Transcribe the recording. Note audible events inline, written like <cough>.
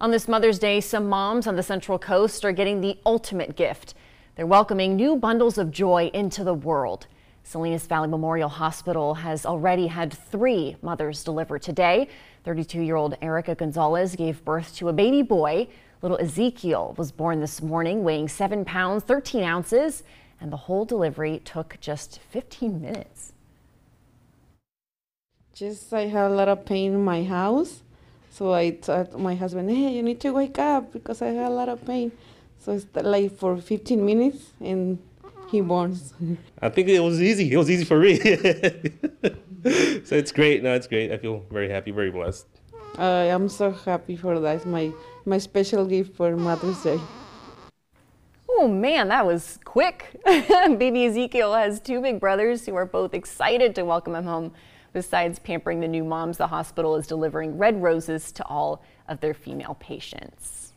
On this Mother's Day, some moms on the Central Coast are getting the ultimate gift. They're welcoming new bundles of joy into the world. Salinas Valley Memorial Hospital has already had three mothers deliver today. 32 year old Erica Gonzalez gave birth to a baby boy. Little Ezekiel was born this morning, weighing 7 pounds, 13 ounces, and the whole delivery took just 15 minutes. Just I had a lot of pain in my house. So I told my husband, hey, you need to wake up because I had a lot of pain. So it's like for 15 minutes and he burns. <laughs> I think it was easy. It was easy for me. <laughs> so it's great. No, it's great. I feel very happy, very blessed. Uh, I'm so happy for that. It's my, my special gift for Mother's Day. Oh man, that was quick. <laughs> Baby Ezekiel has two big brothers who are both excited to welcome him home. Besides pampering the new moms, the hospital is delivering red roses to all of their female patients.